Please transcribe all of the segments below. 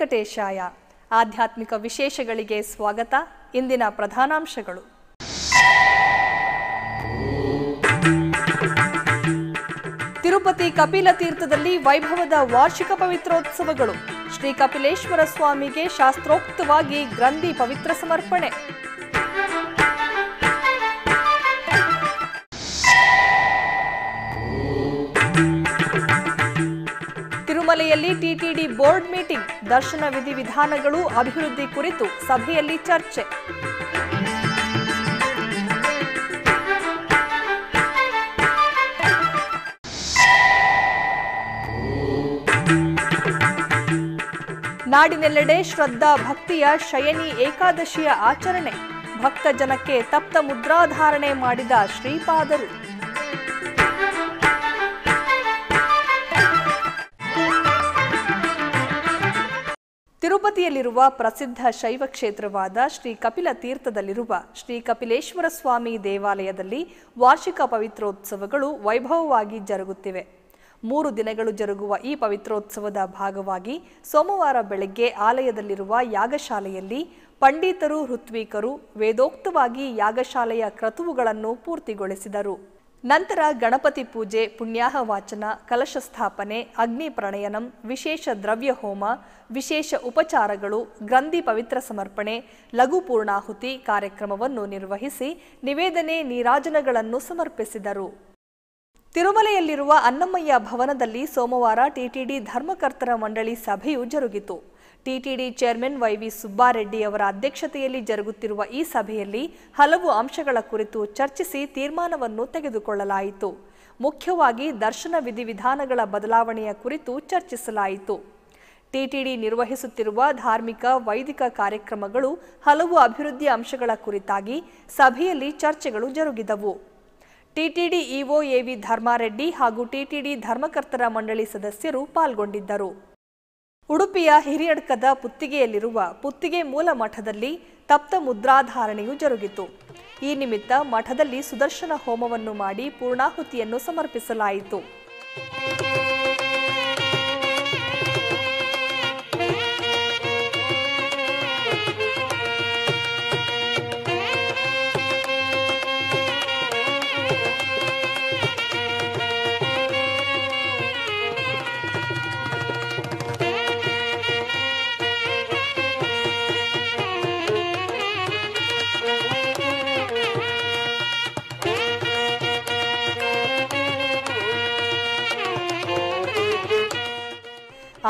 ವೆಂಕಟೇಶಾಯ. ಆಧ್ಯಾತ್ಮಿಕ ವಿಶೇಷಗಳಿಗೆ ಸ್ವಾಗತ. ಇಂದಿನ ಪ್ರಧಾನಾಂಶಗಳು. ತಿರುಪತಿ ಕಪಿಲ ತೀರ್ಥದಲ್ಲಿ ವೈಭವದ ವಾರ್ಷಿಕ ಪವಿತ್ರೋತ್ಸವಗಳು. ಶ್ರೀ ಕಪಿಲೇಶ್ವರ ಸ್ವಾಮಿಗೆ ಶಾಸ್ತ್ರೋಕ್ತವಾಗಿ ಗ್ರಂಥಿ ಪವಿತ್ರ ಸಮರ್ಪಣೆ. ತಿರುಮಲೆಯಲ್ಲಿ ಟಿಟಿಡಿ ಬೋರ್ಡ್ ಮೀಟಿಂಗ್. ದರ್ಶನ ವಿಧಿವಿಧಾನಗಳು ಅಭಿವೃದ್ಧಿ ಕುರಿತು ಸಭೆಯಲ್ಲಿ ಚರ್ಚೆ. ನಾಡಿನೆಲ್ಲೆಡೆ ಶ್ರದ್ಧಾ ಭಕ್ತಿಯ ಶಯನಿ ಏಕಾದಶಿಯ ಆಚರಣೆ. ಭಕ್ತ ಜನಕ್ಕೆ ತಪ್ತ ಮುದ್ರಾಧಾರಣೆ ಮಾಡಿದ ಶ್ರೀಪಾದರು. ತಿರುಪತಿಯಲ್ಲಿರುವ ಪ್ರಸಿದ್ಧ ಶೈವ ಕ್ಷೇತ್ರವಾದ ಶ್ರೀ ಕಪಿಲ ತೀರ್ಥದಲ್ಲಿರುವ ಶ್ರೀ ಕಪಿಲೇಶ್ವರ ಸ್ವಾಮಿ ದೇವಾಲಯದಲ್ಲಿ ವಾರ್ಷಿಕ ಪವಿತ್ರೋತ್ಸವಗಳು ವೈಭವವಾಗಿ ಜರುಗುತ್ತಿವೆ. ಮೂರು ದಿನಗಳು ಜರುಗುವ ಈ ಪವಿತ್ರೋತ್ಸವದ ಭಾಗವಾಗಿ ಸೋಮವಾರ ಬೆಳಗ್ಗೆ ಆಲಯದಲ್ಲಿರುವ ಯಾಗಶಾಲೆಯಲ್ಲಿ ಪಂಡಿತರು, ಋತ್ವಿಕರು, ವೇದೋಕ್ತವಾಗಿ ಯಾಗಶಾಲೆಯ ಕ್ರತುವುಗಳನ್ನು ಪೂರ್ತಿಗೊಳಿಸಿದರು. ನಂತರ ಗಣಪತಿ ಪೂಜೆ, ಪುಣ್ಯಾಹ ವಾಚನ, ಕಲಶ ಸ್ಥಾಪನೆ, ಅಗ್ನಿ ಪ್ರಣಯನಂ, ವಿಶೇಷ ದ್ರವ್ಯ ಹೋಮ, ವಿಶೇಷ ಉಪಚಾರಗಳು, ಗ್ರಂಥಿ ಪವಿತ್ರ ಸಮರ್ಪಣೆ, ಲಘು ಪೂರ್ಣಾಹುತಿ ಕಾರ್ಯಕ್ರಮವನ್ನು ನಿರ್ವಹಿಸಿ ನಿವೇದನೆ ನೀರಾಜನಗಳನ್ನು ಸಮರ್ಪಿಸಿದರು. ತಿರುಮಲೆಯಲ್ಲಿರುವ ಅನ್ನಮಯ್ಯ ಭವನದಲ್ಲಿ ಸೋಮವಾರ ಟಿಟಿಡಿ ಧರ್ಮಕರ್ತರ ಮಂಡಳಿ ಸಭೆಯು ಜರುಗಿತು. ಟಿಟಿಡಿ ಚೇರ್ಮನ್ ವೈವಿ ಸುಬ್ಬಾರೆಡ್ಡಿ ಅವರ ಅಧ್ಯಕ್ಷತೆಯಲ್ಲಿ ಜರುಗುತ್ತಿರುವ ಈ ಸಭೆಯಲ್ಲಿ ಹಲವು ಅಂಶಗಳ ಕುರಿತು ಚರ್ಚಿಸಿ ತೀರ್ಮಾನವನ್ನು ತೆಗೆದುಕೊಳ್ಳಲಾಯಿತು. ಮುಖ್ಯವಾಗಿ ದರ್ಶನ ವಿಧಿವಿಧಾನಗಳ ಬದಲಾವಣೆಯ ಕುರಿತು ಚರ್ಚಿಸಲಾಯಿತು. ಟಿಟಿಡಿ ನಿರ್ವಹಿಸುತ್ತಿರುವ ಧಾರ್ಮಿಕ, ವೈದಿಕ ಕಾರ್ಯಕ್ರಮಗಳು ಹಲವು ಅಭಿವೃದ್ಧಿ ಅಂಶಗಳ ಕುರಿತಾಗಿ ಸಭೆಯಲ್ಲಿ ಚರ್ಚೆಗಳು ಜರುಗಿದವು. ಟಿಟಿಡಿ ಇಒ ಎವಿ ಧರ್ಮಾರೆಡ್ಡಿ ಹಾಗೂ ಟಿಟಿಡಿ ಧರ್ಮಕರ್ತರ ಮಂಡಳಿ ಸದಸ್ಯರು ಪಾಲ್ಗೊಂಡಿದ್ದರು. ಉಡುಪಿಯ ಹಿರಿಯಡ್ಕದ ಪುತ್ತಿಗೆಯಲ್ಲಿರುವ ಪುತ್ತಿಗೆ ಮೂಲ ಮಠದಲ್ಲಿ ತಪ್ತ ಮುದ್ರಾಧಾರಣೆಯು ಜರುಗಿತು. ಈ ನಿಮಿತ್ತ ಮಠದಲ್ಲಿ ಸುದರ್ಶನ ಹೋಮವನ್ನು ಮಾಡಿ ಪೂರ್ಣಾಹುತಿಯನ್ನು ಸಮರ್ಪಿಸಲಾಯಿತು.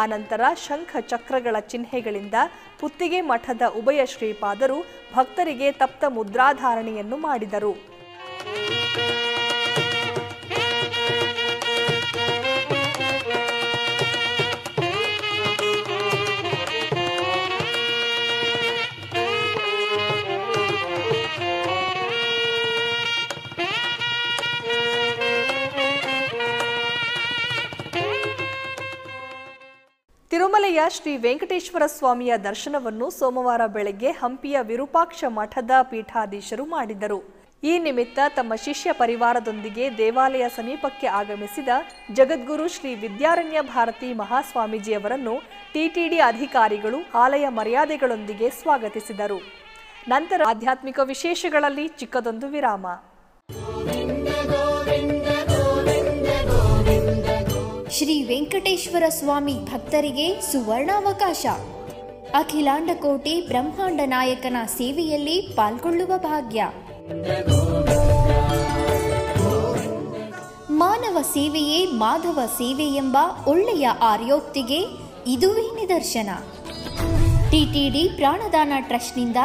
ಆನಂತರ ಶಂಖ ಚಕ್ರಗಳ ಚಿಹ್ನೆಗಳಿಂದ ಪುತ್ತಿಗೆ ಮಠದ ಉಭಯ ಶ್ರೀಪಾದರು ಭಕ್ತರಿಗೆ ತಪ್ತ ಮುದ್ರಾಧಾರಣೆಯನ್ನು ಮಾಡಿದರು. ಶ್ರೀ ವೆಂಕಟೇಶ್ವರ ಸ್ವಾಮಿಯ ದರ್ಶನವನ್ನು ಸೋಮವಾರ ಬೆಳಗ್ಗೆ ಹಂಪಿಯ ವಿರೂಪಾಕ್ಷ ಮಠದ ಪೀಠಾಧೀಶರು ಮಾಡಿದರು. ಈ ನಿಮಿತ್ತ ತಮ್ಮ ಶಿಷ್ಯ ಪರಿವಾರದೊಂದಿಗೆ ದೇವಾಲಯ ಸಮೀಪಕ್ಕೆ ಆಗಮಿಸಿದ ಜಗದ್ಗುರು ಶ್ರೀ ವಿದ್ಯಾರಣ್ಯ ಭಾರತಿ ಮಹಾಸ್ವಾಮೀಜಿಯವರನ್ನು ಟಿಟಿಡಿ ಅಧಿಕಾರಿಗಳು ಆಲಯ ಮರ್ಯಾದೆಗಳೊಂದಿಗೆ ಸ್ವಾಗತಿಸಿದರು. ನಂತರ ಆಧ್ಯಾತ್ಮಿಕ ವಿಶೇಷಗಳಲ್ಲಿ ಚಿಕ್ಕದೊಂದು ವಿರಾಮ. ಶ್ರೀ ವೆಂಕಟೇಶ್ವರ ಸ್ವಾಮಿ ಭಕ್ತರಿಗೆ ಸುವರ್ಣಾವಕಾಶ. ಅಖಿಲಾಂಡ ಕೋಟಿ ಬ್ರಹ್ಮಾಂಡ ನಾಯಕನ ಸೇವೆಯಲ್ಲಿ ಪಾಲ್ಗೊಳ್ಳುವ ಭಾಗ್ಯ. ಮಾನವ ಸೇವೆಯೇ ಮಾಧವ ಸೇವೆ ಎಂಬ ಒಳ್ಳೆಯ ಆರ್ಯೋಕ್ತಿಗೆ ಇದುವೇ ನಿದರ್ಶನ. ಟಿಟಿಡಿ ಪ್ರಾಣದಾನ ಟ್ರಸ್ಟ್ನಿಂದ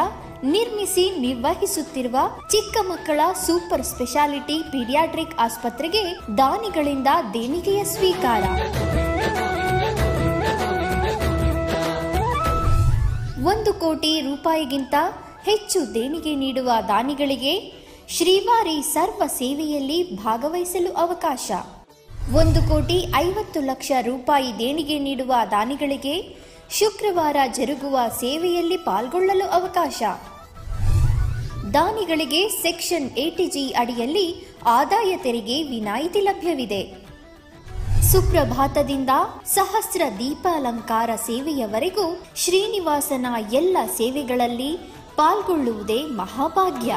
ನಿರ್ಮಿಸಿ ನಿರ್ವಹಿಸುತ್ತಿರುವ ಚಿಕ್ಕ ಮಕ್ಕಳ ಸೂಪರ್ ಸ್ಪೆಷಾಲಿಟಿ ಪೀಡಿಯಾಟ್ರಿಕ್ ಆಸ್ಪತ್ರೆಗೆ ದಾನಿಗಳಿಂದ ದೇಣಿಗೆಯ ಸ್ವೀಕಾರ. ಒಂದು ಕೋಟಿ ರೂಪಾಯಿಗಿಂತ ಹೆಚ್ಚು ದೇಣಿಗೆ ನೀಡುವ ದಾನಿಗಳಿಗೆ ಶ್ರೀವಾರಿ ಸರ್ವ ಸೇವೆಯಲ್ಲಿ ಭಾಗವಹಿಸಲು ಅವಕಾಶ. ಒಂದು ಕೋಟಿ ಐವತ್ತು ಲಕ್ಷ ರೂಪಾಯಿ ದೇಣಿಗೆ ನೀಡುವ ದಾನಿಗಳಿಗೆ ಶುಕ್ರವಾರ ಜರುಗುವ ಸೇವೆಯಲ್ಲಿ ಪಾಲ್ಗೊಳ್ಳಲು ಅವಕಾಶ. ದಾನಿಗಳಿಗೆ ಸೆಕ್ಷನ್ ಏಟಿಜಿ ಅಡಿಯಲ್ಲಿ ಆದಾಯ ತೆರಿಗೆ ವಿನಾಯಿತಿ ಲಭ್ಯವಿದೆ. ಸುಪ್ರಭಾತದಿಂದ ಸಹಸ್ರ ದೀಪಾಲಂಕಾರ ಸೇವೆಯವರೆಗೂ ಶ್ರೀನಿವಾಸನ ಎಲ್ಲ ಸೇವೆಗಳಲ್ಲಿ ಪಾಲ್ಗೊಳ್ಳುವುದೇ ಮಹಾಭಾಗ್ಯ.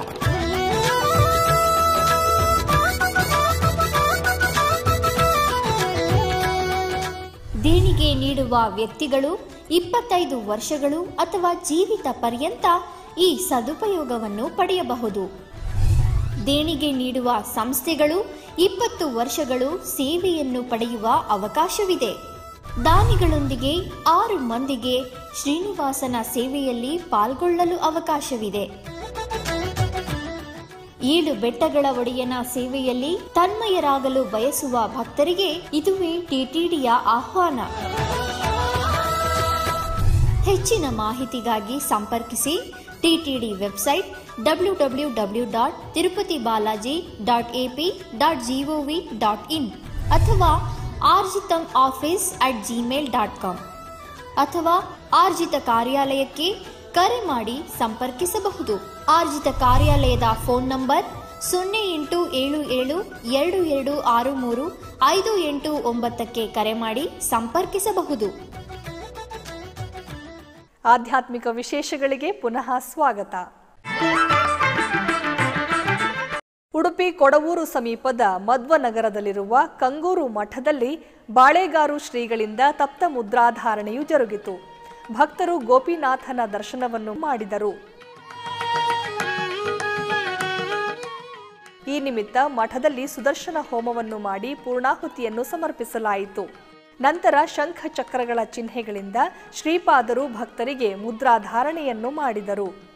ದೇಣಿಗೆ ನೀಡುವ ವ್ಯಕ್ತಿಗಳು, ಇಪ್ಪತ್ತೈದು ವರ್ಷಗಳು ಅಥವಾ ಜೀವಿತ ಪರ್ಯಂತ ಈ ಸದುಪಯೋಗವನ್ನು ಪಡೆಯಬಹುದು. ದೇಣಿಗೆ ನೀಡುವ ಸಂಸ್ಥೆಗಳು, ಇಪ್ಪತ್ತು ವರ್ಷಗಳು ಸೇವೆಯನ್ನು ಪಡೆಯುವ ಅವಕಾಶವಿದೆ. ದಾನಿಗಳೊಂದಿಗೆ ಆರು ಮಂದಿಗೆ ಶ್ರೀನಿವಾಸನ ಸೇವೆಯಲ್ಲಿ ಪಾಲ್ಗೊಳ್ಳಲು ಅವಕಾಶವಿದೆ. ಏಳು ಬೆಟ್ಟಗಳ ಒಡೆಯನ ಸೇವೆಯಲ್ಲಿ ತನ್ಮಯರಾಗಲು ಬಯಸುವ ಭಕ್ತರಿಗೆ ಇದುವೇ ಟಿಟಿಡಿಯ ಆಹ್ವಾನ. ಹೆಚ್ಚಿನ ಮಾಹಿತಿಗಾಗಿ ಸಂಪರ್ಕಿಸಿ TTD website W W W dot Tirupati Balaji dot AP dot gov dot in ಅಥವಾ ಆರ್ಜಿತಂ office at Gmail dot com ಅಥವಾ ಆರ್ಜಿತ ಕಾರ್ಯಾಲಯಕ್ಕೆ ಕರೆ ಮಾಡಿ ಸಂಪರ್ಕಿಸಬಹುದು. ಆರ್ಜಿತ ಕಾರ್ಯಾಲಯದ ಫೋನ್ ನಂಬರ್ ಸೊನ್ನೆ ಎಂಟು ಏಳು ಏಳು ಎರಡು ಎರಡು ಆರು ಮೂರು ಐದು ಎಂಟು ಒಂಬತ್ತಕ್ಕೆ ಕರೆ ಮಾಡಿ ಸಂಪರ್ಕಿಸಬಹುದು. ಆಧ್ಯಾತ್ಮಿಕ ವಿಶೇಷಗಳಿಗೆ ಪುನಃ ಸ್ವಾಗತ. ಉಡುಪಿ ಕೊಡವೂರು ಸಮೀಪದ ಮಧ್ವನಗರದಲ್ಲಿರುವ ಕಂಗೂರು ಮಠದಲ್ಲಿ ಬಾಳೆಗಾರು ಶ್ರೀಗಳಿಂದ ತಪ್ತ ಮುದ್ರಾಧಾರಣೆಯು ಜರುಗಿತು. ಭಕ್ತರು ಗೋಪಿನಾಥನ ದರ್ಶನವನ್ನು ಮಾಡಿದರು. ಈ ನಿಮಿತ್ತ ಮಠದಲ್ಲಿ ಸುದರ್ಶನ ಹೋಮವನ್ನು ಮಾಡಿ ಪೂರ್ಣಾಹುತಿಯನ್ನು ಸಮರ್ಪಿಸಲಾಯಿತು. ನಂತರ ಶಂಖ ಚಕ್ರಗಳ ಚಿಹ್ನೆಗಳಿಂದ ಶ್ರೀಪಾದರು ಭಕ್ತರಿಗೆ ಮುದ್ರಾಧಾರಣೆಯನ್ನು ಮಾಡಿದರು.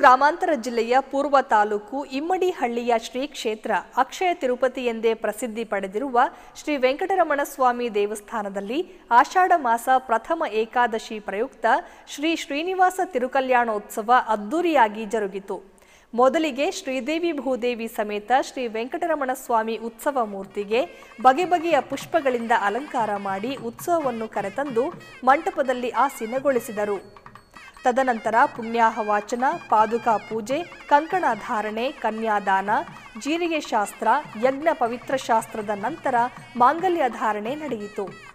ಗ್ರಾಮಾಂತರ ಜಿಲ್ಲೆಯ ಪೂರ್ವ ತಾಲೂಕು ಇಮ್ಮಡಿಹಳ್ಳಿಯ ಶ್ರೀ ಕ್ಷೇತ್ರ ಅಕ್ಷಯ ತಿರುಪತಿ ಎಂದೇ ಪ್ರಸಿದ್ಧಿ ಪಡೆದಿರುವ ಶ್ರೀ ವೆಂಕಟರಮಣ ಸ್ವಾಮಿ ದೇವಸ್ಥಾನದಲ್ಲಿ ಆಷಾಢ ಮಾಸ ಪ್ರಥಮ ಏಕಾದಶಿ ಪ್ರಯುಕ್ತ ಶ್ರೀ ಶ್ರೀನಿವಾಸ ತಿರುಕಲ್ಯಾಣೋತ್ಸವ ಅದ್ದೂರಿಯಾಗಿ ಜರುಗಿತು. ಮೊದಲಿಗೆ ಶ್ರೀದೇವಿ ಭೂದೇವಿ ಸಮೇತ ಶ್ರೀ ವೆಂಕಟರಮಣ ಸ್ವಾಮಿ ಉತ್ಸವ ಮೂರ್ತಿಗೆ ಬಗೆ ಬಗೆಯ ಪುಷ್ಪಗಳಿಂದ ಅಲಂಕಾರ ಮಾಡಿ ಉತ್ಸವವನ್ನು ಕರೆತಂದು ಮಂಟಪದಲ್ಲಿ ಆಸೀನಗೊಳಿಸಿದರು. ತದನಂತರ ಪುಣ್ಯಾಹ ವಾಚನ ಪಾದುಕಾ ಪೂಜೆ, ಕಂಕಣ ಧಾರಣೆ, ಕನ್ಯಾದಾನ, ಜೀರಿಗೆ ಶಾಸ್ತ್ರ, ಯಜ್ಞ ಪವಿತ್ರ ಶಾಸ್ತ್ರದ ನಂತರ ಮಾಂಗಲ್ಯ ಧಾರಣೆ ನಡೆಯಿತು.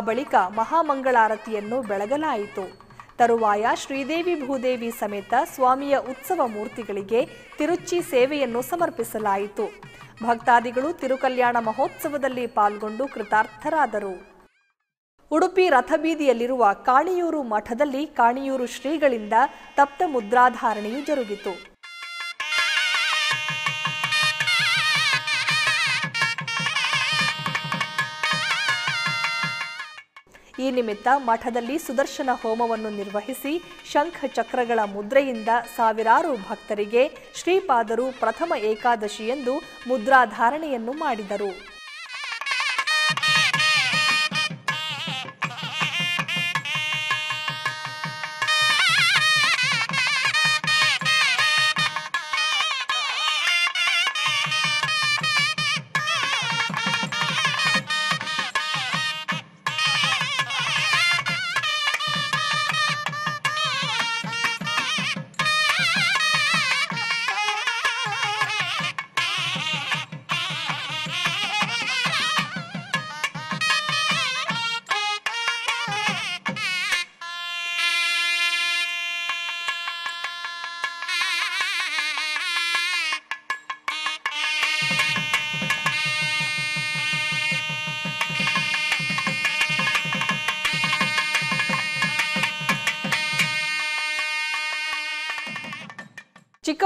ಬಳಿಕ ಮಹಾಮಂಗಳಾರತಿಯನ್ನು ಬೆಳಗಲಾಯಿತು. ತರುವಾಯ ಶ್ರೀದೇವಿ ಭೂದೇವಿ ಸಮೇತ ಸ್ವಾಮಿಯ ಉತ್ಸವ ಮೂರ್ತಿಗಳಿಗೆ ತಿರುಚಿ ಸೇವೆಯನ್ನು ಸಮರ್ಪಿಸಲಾಯಿತು. ಭಕ್ತಾದಿಗಳು ತಿರುಕಲ್ಯಾಣ ಮಹೋತ್ಸವದಲ್ಲಿ ಪಾಲ್ಗೊಂಡು ಕೃತಾರ್ಥರಾದರು. ಉಡುಪಿ ರಥಬೀದಿಯಲ್ಲಿರುವ ಕಾಣಿಯೂರು ಮಠದಲ್ಲಿ ಕಾಣಿಯೂರು ಶ್ರೀಗಳಿಂದ ತಪ್ತ ಮುದ್ರಾಧಾರಣೆಯು ಜರುಗಿತು. ಈ ನಿಮಿತ್ತ ಮಠದಲ್ಲಿ ಸುದರ್ಶನ ಹೋಮವನ್ನು ನಿರ್ವಹಿಸಿ ಶಂಖ ಚಕ್ರಗಳ ಮುದ್ರೆಯಿಂದ ಸಾವಿರಾರು ಭಕ್ತರಿಗೆ ಶ್ರೀಪಾದರು ಪ್ರಥಮ ಏಕಾದಶಿಯಂದು ಮುದ್ರಾಧಾರಣೆಯನ್ನು ಮಾಡಿದರು.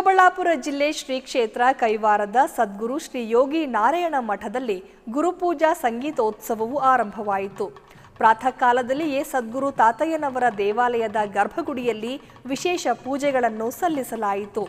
ಚಿಕ್ಕಬಳ್ಳಾಪುರ ಜಿಲ್ಲೆ ಶ್ರೀ ಕ್ಷೇತ್ರ ಕೈವಾರದ ಸದ್ಗುರು ಶ್ರೀ ಯೋಗಿ ನಾರಾಯಣ ಮಠದಲ್ಲಿ ಗುರುಪೂಜಾ ಸಂಗೀತೋತ್ಸವವು ಆರಂಭವಾಯಿತು. ಪ್ರಾತಃ ಕಾಲದಲ್ಲಿಯೇ ಸದ್ಗುರು ತಾತಯ್ಯನವರ ದೇವಾಲಯದ ಗರ್ಭಗುಡಿಯಲ್ಲಿ ವಿಶೇಷ ಪೂಜೆಗಳನ್ನು ಸಲ್ಲಿಸಲಾಯಿತು.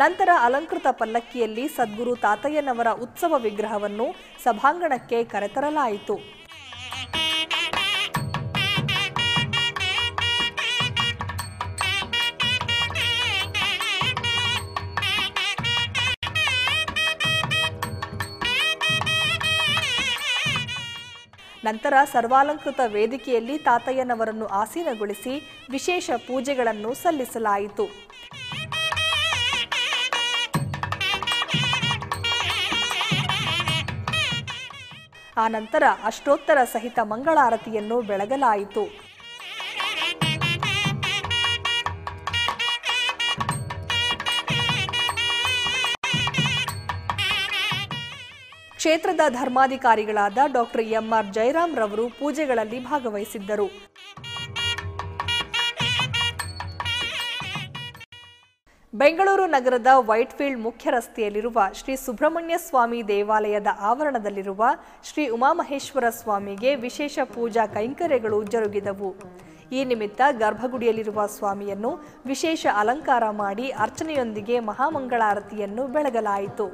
ನಂತರ ಅಲಂಕೃತ ಪಲ್ಲಕ್ಕಿಯಲ್ಲಿ ಸದ್ಗುರು ತಾತಯ್ಯನವರ ಉತ್ಸವ ವಿಗ್ರಹವನ್ನು ಸಭಾಂಗಣಕ್ಕೆ ಕರೆತರಲಾಯಿತು. ನಂತರ ಸರ್ವಾಲಂಕೃತ ವೇದಿಕೆಯಲ್ಲಿ ತಾತಯ್ಯನವರನ್ನು ಆಸೀನಗೊಳಿಸಿ ವಿಶೇಷ ಪೂಜೆಗಳನ್ನು ಸಲ್ಲಿಸಲಾಯಿತು. ಆ ನಂತರ ಅಷ್ಟೋತ್ತರ ಸಹಿತ ಮಂಗಳಾರತಿಯನ್ನು ಬೆಳಗಲಾಯಿತು. ಕ್ಷೇತ್ರದ ಧರ್ಮಾಧಿಕಾರಿಗಳಾದ ಡಾಕ್ಟರ್ ಎಂಆರ್ ಜಯರಾಮ್ ರವರು ಪೂಜೆಗಳಲ್ಲಿ ಭಾಗವಹಿಸಿದ್ದರು. ಬೆಂಗಳೂರು ನಗರದ ವೈಟ್ಫೀಲ್ಡ್ ಮುಖ್ಯ ರಸ್ತೆಯಲ್ಲಿರುವ ಶ್ರೀ ಸುಬ್ರಹ್ಮಣ್ಯ ಸ್ವಾಮಿ ದೇವಾಲಯದ ಆವರಣದಲ್ಲಿರುವ ಶ್ರೀ ಉಮಾಮಹೇಶ್ವರ ಸ್ವಾಮಿಗೆ ವಿಶೇಷ ಪೂಜಾ ಕೈಂಕರ್ಯಗಳು ಜರುಗಿದವು. ಈ ನಿಮಿತ್ತ ಗರ್ಭಗುಡಿಯಲ್ಲಿರುವ ಸ್ವಾಮಿಯನ್ನು ವಿಶೇಷ ಅಲಂಕಾರ ಮಾಡಿ ಅರ್ಚನೆಯೊಂದಿಗೆ ಮಹಾಮಂಗಳಾರತಿಯನ್ನು ಬೆಳಗಲಾಯಿತು.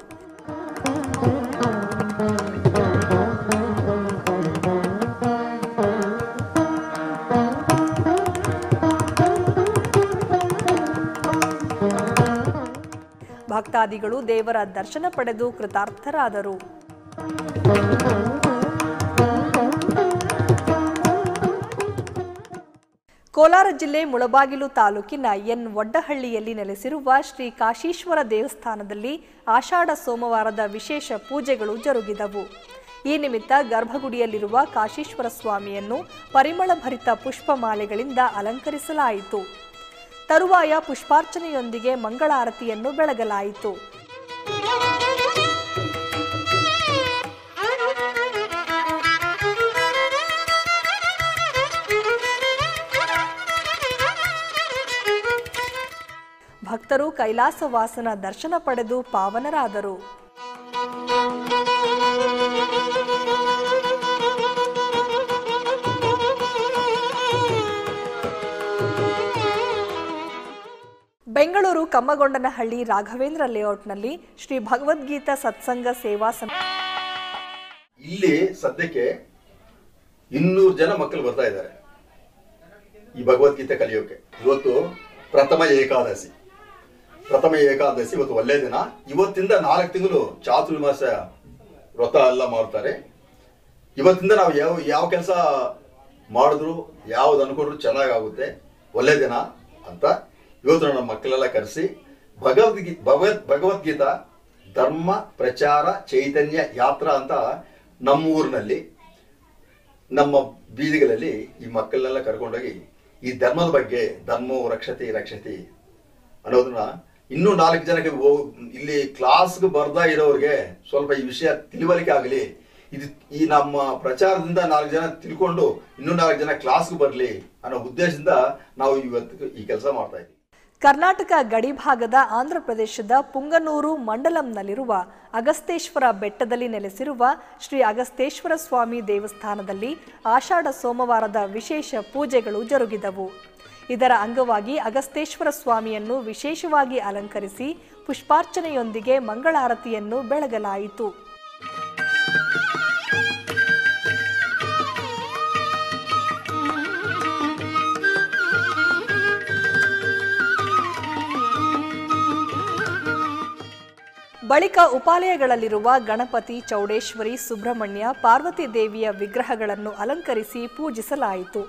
ಭಕ್ತಾದಿಗಳು ದೇವರ ದರ್ಶನ ಪಡೆದು ಕೃತಾರ್ಥರಾದರು. ಕೋಲಾರ ಜಿಲ್ಲೆ ಮುಳಬಾಗಿಲು ತಾಲೂಕಿನ ಎನ್ ಒಡ್ಡಹಳ್ಳಿಯಲ್ಲಿ ನೆಲೆಸಿರುವ ಶ್ರೀ ಕಾಶೀಶ್ವರ ದೇವಸ್ಥಾನದಲ್ಲಿ ಆಷಾಢ ಸೋಮವಾರದ ವಿಶೇಷ ಪೂಜೆಗಳು ಜರುಗಿದವು. ಈ ನಿಮಿತ್ತ ಗರ್ಭಗುಡಿಯಲ್ಲಿರುವ ಕಾಶೀಶ್ವರ ಸ್ವಾಮಿಯನ್ನು ಪರಿಮಳಭರಿತ ಪುಷ್ಪಮಾಲೆಗಳಿಂದ ಅಲಂಕರಿಸಲಾಯಿತು. ತರುವಾಯ ಪುಷ್ಪಾರ್ಚನೆಯೊಂದಿಗೆ ಮಂಗಳಾರತಿಯನ್ನು ಬೆಳಗಲಾಯಿತು. ಭಕ್ತರು ಕೈಲಾಸವಾಸನ ದರ್ಶನ ಪಡೆದು ಪಾವನರಾದರು. ಬೆಂಗಳೂರು ಕಮ್ಮಗೊಂಡನಹಳ್ಳಿ ರಾಘವೇಂದ್ರ ಲೇಔಟ್ನಲ್ಲಿ ಶ್ರೀ ಭಗವದ್ಗೀತಾ ಸತ್ಸಂಗ ಸೇವಾ ಇಲ್ಲಿ ಸದ್ಯಕ್ಕೆ ಇನ್ನೂರು ಜನ ಮಕ್ಕಳು ಬರ್ತಾ ಇದ್ದಾರೆ ಈ ಭಗವದ್ಗೀತೆ ಕಲಿಯೋಕೆ. ಇವತ್ತು ಪ್ರಥಮ ಏಕಾದಶಿ. ಪ್ರಥಮ ಏಕಾದಶಿ ಇವತ್ತು ಒಳ್ಳೆ ದಿನ. ಇವತ್ತಿಂದ ನಾಲ್ಕು ತಿಂಗಳು ಚಾತುರ್ಮಾಸ ವ್ರತ ಎಲ್ಲ ಮಾಡ್ತಾರೆ. ಇವತ್ತಿಂದ ನಾವು ಯಾವ ಯಾವ ಕೆಲಸ ಮಾಡಿದ್ರು, ಯಾವ್ದು ಅನ್ಕೊಂಡ್ರು ಚೆನ್ನಾಗಾಗುತ್ತೆ, ಒಳ್ಳೆ ದಿನ ಅಂತ ಇವತ್ತು ನಮ್ಮ ಮಕ್ಕಳೆಲ್ಲ ಕರೆಸಿ ಭಗವದ್ಗೀ, ಭಗವದ್, ಭಗವದ್ಗೀತಾ, ಧರ್ಮ, ಪ್ರಚಾರ, ಚೈತನ್ಯ ಯಾತ್ರಾ ಅಂತ ನಮ್ಮ ಊರಿನಲ್ಲಿ ನಮ್ಮ ಬೀದಿಗಳಲ್ಲಿ ಈ ಮಕ್ಕಳನ್ನೆಲ್ಲ ಕರ್ಕೊಂಡೋಗಿ ಈ ಧರ್ಮದ ಬಗ್ಗೆ ಧರ್ಮವು ರಕ್ಷತೆ ರಕ್ಷತೆ ಅನ್ನೋದನ್ನ ಇನ್ನೂ ನಾಲ್ಕು ಜನಕ್ಕೆ ಇಲ್ಲಿ ಕ್ಲಾಸ್ಗೆ ಬರ್ದಾ ಇರೋರಿಗೆ ಸ್ವಲ್ಪ ಈ ವಿಷಯ ತಿಳುವಳಿಕೆ ಆಗಲಿ. ಇದು ಈ ನಮ್ಮ ಪ್ರಚಾರದಿಂದ ನಾಲ್ಕು ಜನ ತಿಳ್ಕೊಂಡು ಇನ್ನೂ ನಾಲ್ಕು ಜನ ಕ್ಲಾಸ್ಗೆ ಬರಲಿ ಅನ್ನೋ ಉದ್ದೇಶದಿಂದ ನಾವು ಇವತ್ತು ಈ ಕೆಲಸ ಮಾಡ್ತಾ ಇದ್ದೀವಿ. ಕರ್ನಾಟಕ ಗಡಿಭಾಗದ ಆಂಧ್ರಪ್ರದೇಶದ ಪುಂಗನೂರು ಮಂಡಲಂನಲ್ಲಿರುವ ಅಗಸ್ತೇಶ್ವರ ಬೆಟ್ಟದಲ್ಲಿ ನೆಲೆಸಿರುವ ಶ್ರೀ ಅಗಸ್ತೇಶ್ವರ ಸ್ವಾಮಿ ದೇವಸ್ಥಾನದಲ್ಲಿ ಆಷಾಢ ಸೋಮವಾರದ ವಿಶೇಷ ಪೂಜೆಗಳು ಜರುಗಿದವು. ಇದರ ಅಂಗವಾಗಿ ಅಗಸ್ತೇಶ್ವರ ಸ್ವಾಮಿಯನ್ನು ವಿಶೇಷವಾಗಿ ಅಲಂಕರಿಸಿ ಪುಷ್ಪಾರ್ಚನೆಯೊಂದಿಗೆ ಮಂಗಳಾರತಿಯನ್ನು ಬೆಳಗಲಾಯಿತು. ಬಳಿಕ ಉಪಾಲಯಗಳಲ್ಲಿರುವ ಗಣಪತಿ ಚೌಡೇಶ್ವರಿ ಸುಬ್ರಹ್ಮಣ್ಯ ಪಾರ್ವತಿ ದೇವಿಯ ವಿಗ್ರಹಗಳನ್ನು ಅಲಂಕರಿಸಿ ಪೂಜಿಸಲಾಯಿತು.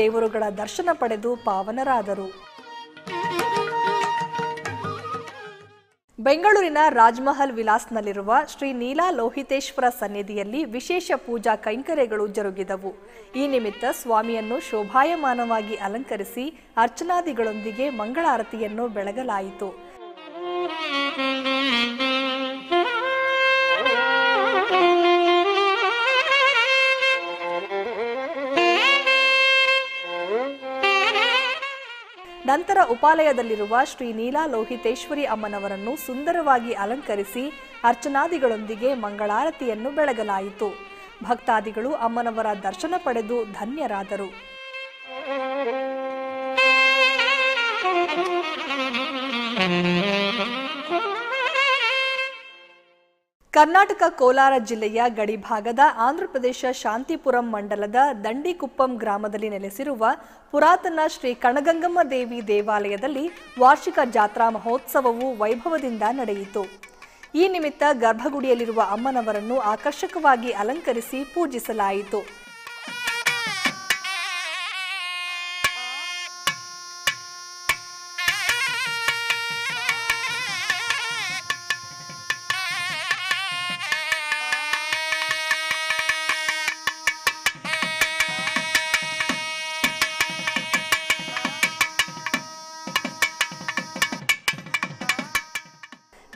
ದೇವರುಗಳ ದರ್ಶನ ಪಡೆದು ಪಾವನರಾದರು. ಬೆಂಗಳೂರಿನ ರಾಜ್ಮಹಲ್ ವಿಲಾಸ್ನಲ್ಲಿರುವ ಶ್ರೀ ನೀಲಾ ಲೋಹಿತೇಶ್ವರ ಸನ್ನಿಧಿಯಲ್ಲಿ ವಿಶೇಷ ಪೂಜಾ ಕೈಂಕರ್ಯಗಳು ಜರುಗಿದವು. ಈ ನಿಮಿತ್ತ ಸ್ವಾಮಿಯನ್ನು ಶೋಭಾಯಮಾನವಾಗಿ ಅಲಂಕರಿಸಿ ಅರ್ಚನಾದಿಗಳೊಂದಿಗೆ ಮಂಗಳಾರತಿಯನ್ನು ಬೆಳಗಲಾಯಿತು. ನಂತರ ಉಪಾಲಯದಲ್ಲಿರುವ ಶ್ರೀ ನೀಲಾ ಲೋಹಿತೇಶ್ವರಿ ಅಮ್ಮನವರನ್ನು ಸುಂದರವಾಗಿ ಅಲಂಕರಿಸಿ ಅರ್ಚನಾದಿಗಳೊಂದಿಗೆ ಮಂಗಳಾರತಿಯನ್ನು ಬೆಳಗಲಾಯಿತು. ಭಕ್ತಾದಿಗಳು ಅಮ್ಮನವರ ದರ್ಶನ ಪಡೆದು ಧನ್ಯರಾದರು. ಕರ್ನಾಟಕ ಕೋಲಾರ ಜಿಲ್ಲೆಯ ಗಡಿಭಾಗದ ಆಂಧ್ರಪ್ರದೇಶ ಶಾಂತಿಪುರಂ ಮಂಡಲದ ದಂಡಿಕುಪ್ಪಂ ಗ್ರಾಮದಲ್ಲಿ ನೆಲೆಸಿರುವ ಪುರಾತನ ಶ್ರೀ ಕಣಗಂಗಮ್ಮ ದೇವಿ ದೇವಾಲಯದಲ್ಲಿ ವಾರ್ಷಿಕ ಜಾತ್ರಾ ಮಹೋತ್ಸವವು ವೈಭವದಿಂದ ನಡೆಯಿತು. ಈ ನಿಮಿತ್ತ ಗರ್ಭಗುಡಿಯಲ್ಲಿರುವ ಅಮ್ಮನವರನ್ನು ಆಕರ್ಷಕವಾಗಿ ಅಲಂಕರಿಸಿ ಪೂಜಿಸಲಾಯಿತು.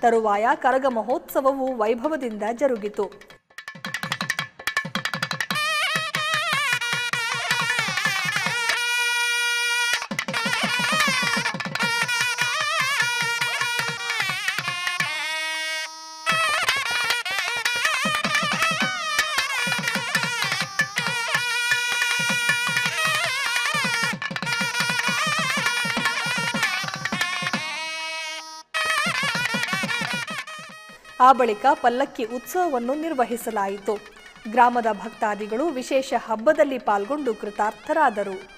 ತರುವಾಯ ಕರಗ ಮಹೋತ್ಸವವು ವೈಭವದಿಂದ ಜರುಗಿತು. ಆ ಬಳಿಕ ಪಲ್ಲಕ್ಕಿ ಉತ್ಸವವನ್ನು ನಿರ್ವಹಿಸಲಾಯಿತು. ಗ್ರಾಮದ ಭಕ್ತಾದಿಗಳು ವಿಶೇಷ ಹಬ್ಬದಲ್ಲಿ ಪಾಲ್ಗೊಂಡು ಕೃತಾರ್ಥರಾದರು.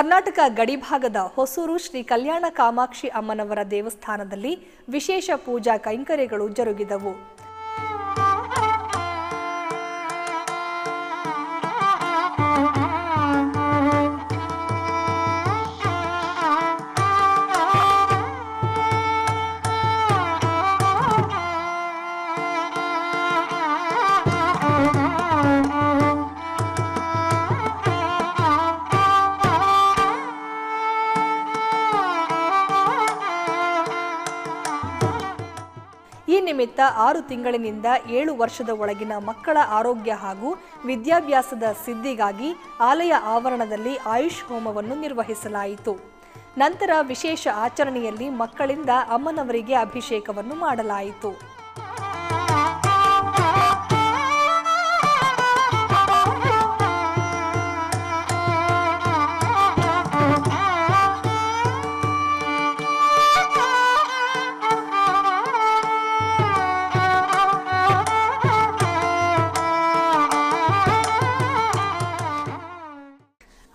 ಕರ್ನಾಟಕ ಗಡಿಭಾಗದ ಹೊಸೂರು ಶ್ರೀ ಕಲ್ಯಾಣ ಕಾಮಾಕ್ಷಿ ಅಮ್ಮನವರ ದೇವಸ್ಥಾನದಲ್ಲಿ ವಿಶೇಷ ಪೂಜಾ ಕೈಂಕರ್ಯಗಳು ಜರುಗಿದವು. ನಿಮಿತ್ತ ಆರು ತಿಂಗಳಿನಿಂದ ಏಳು ವರ್ಷದ ಒಳಗಿನ ಮಕ್ಕಳ ಆರೋಗ್ಯ ಹಾಗೂ ವಿದ್ಯಾಭ್ಯಾಸದ ಸಿದ್ಧಿಗಾಗಿ ಆಲಯ ಆವರಣದಲ್ಲಿ ಆಯುಷ್ ಹೋಮವನ್ನು ನಿರ್ವಹಿಸಲಾಯಿತು. ನಂತರ ವಿಶೇಷ ಆಚರಣೆಯಲ್ಲಿ ಮಕ್ಕಳಿಂದ ಅಮ್ಮನವರಿಗೆ ಅಭಿಷೇಕವನ್ನು ಮಾಡಲಾಯಿತು.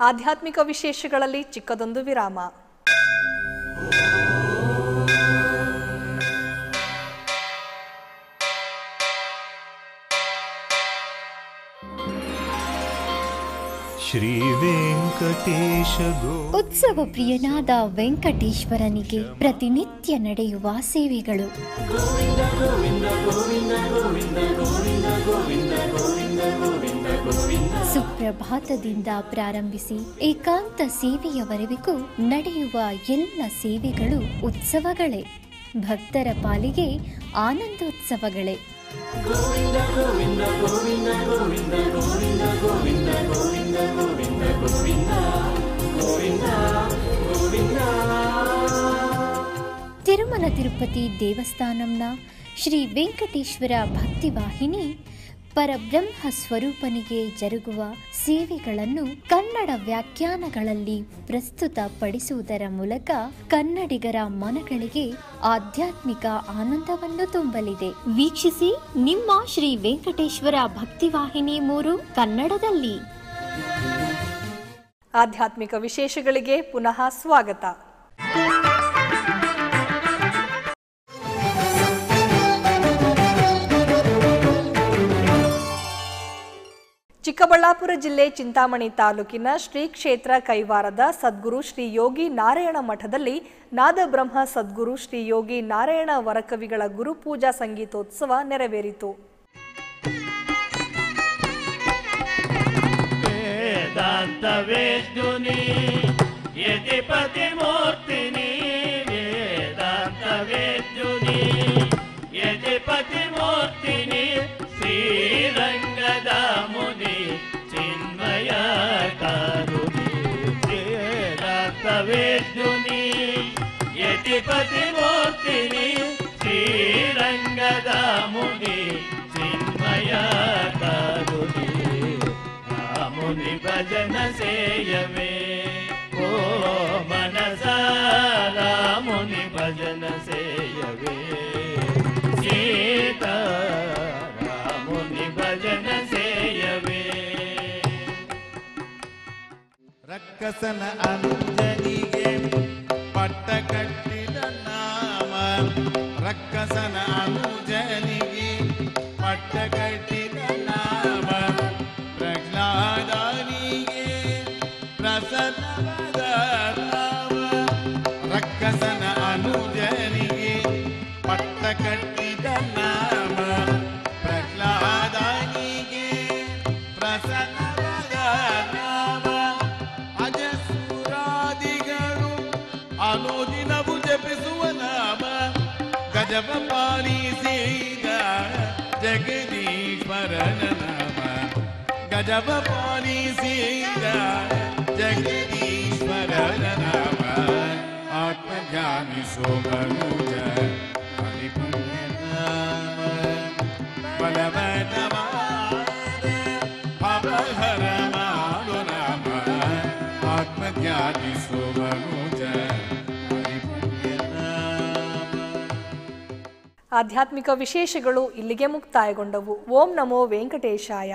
ಆಧ್ಯಾತ್ಮಿಕ ವಿಶೇಷಗಳಲ್ಲಿ ಚಿಕ್ಕದೊಂದು ವಿರಾಮ. ಶ್ರೀವೆಂಕಟೇಶ ಗೋ ಉತ್ಸವ ಪ್ರಿಯನಾದ ವೆಂಕಟೇಶ್ವರನಿಗೆ ಪ್ರತಿನಿತ್ಯ ನಡೆಯುವ ಸೇವೆಗಳು. ಸುಪ್ರಭಾತದಿಂದ ಪ್ರಾರಂಭಿಸಿ ಏಕಾಂತ ಸೇವೆಯವರೆವಿಗೂ ನಡೆಯುವ ಎಲ್ಲ ಸೇವೆಗಳು ಉತ್ಸವಗಳೇ ಭಕ್ತರ ಪಾಲಿಗೆ ಆನಂದೋತ್ಸವಗಳೇ ತಿರುಮಲ ತಿರುಪತಿ ದೇವಸ್ಥಾನಂನ ಶ್ರೀ ವೆಂಕಟೇಶ್ವರ ಭಕ್ತಿವಾಹಿನಿ ಪರಬ್ರಹ್ಮ ಸ್ವರೂಪನಿಗೆ ಜರುಗುವ ಸೇವೆಗಳನ್ನು ಕನ್ನಡ ವ್ಯಾಖ್ಯಾನಗಳಲ್ಲಿ ಪ್ರಸ್ತುತಪಡಿಸುವುದರ ಮೂಲಕ ಕನ್ನಡಿಗರ ಮನಗಳಿಗೆ ಆಧ್ಯಾತ್ಮಿಕ ಆನಂದವನ್ನು ತುಂಬಲಿದೆ. ವೀಕ್ಷಿಸಿ ನಿಮ್ಮ ಶ್ರೀ ವೆಂಕಟೇಶ್ವರ ಭಕ್ತಿವಾಹಿನಿ ಮೂರು ಕನ್ನಡದಲ್ಲಿ. ಆಧ್ಯಾತ್ಮಿಕ ವಿಶೇಷಗಳಿಗೆ ಪುನಃ ಸ್ವಾಗತ. ಚಿಕ್ಕಬಳ್ಳಾಪುರ ಜಿಲ್ಲೆ ಚಿಂತಾಮಣಿ ತಾಲೂಕಿನ ಶ್ರೀ ಕ್ಷೇತ್ರ ಕೈವಾರದ ಸದ್ಗುರು ಶ್ರೀ ಯೋಗಿ ನಾರಾಯಣ ಮಠದಲ್ಲಿ ನಾದಬ್ರಹ್ಮ ಸದ್ಗುರು ಶ್ರೀ ಯೋಗಿ ನಾರಾಯಣ ವರಕವಿಗಳ ಗುರುಪೂಜಾ ಸಂಗೀತೋತ್ಸವ ನೆರವೇರಿತು. ಮೂರ್ತಿನಿ. ಶ್ರೀಪತಿ ಮೂರ್ತಿನಿ ಶ್ರೀರಂಗದ ಮುನಿ, ಚಿನ್ಮಯ ಕಾರುಣಿ. ರಾಮುನಿ ಭಜನ ಸೇಯವೆ ಓ ಮನಸ, ರಾಮುನಿ ಭಜನ ಸೇಯವೆ ಸೀತಾ, ರಾಮುನಿ ಭಜನ ಸೇಯವೆ ರಕ್ಕಸನ ಅಂಜನಿಗೆ ಪಟ್ಟ ಕಟ್ಟಿ ನಾಮ ರಕ್ಕಸನ ಅನುಜನಿಗೆ जब पानी सीधा जगदी परन नाम। गजब पानी सीधा जगदी परन नाम। आत्मज्ञानी सोमनुज हरिपुण्य नाम। बलवन भवहर मारु नाम। आत्मज्ञानी सोमनुज ಆಧ್ಯಾತ್ಮಿಕ ವಿಶೇಷಗಳು ಇಲ್ಲಿಗೆ ಮುಕ್ತಾಯಗೊಂಡವು. ಓಂ ನಮೋ ವೆಂಕಟೇಶಾಯ.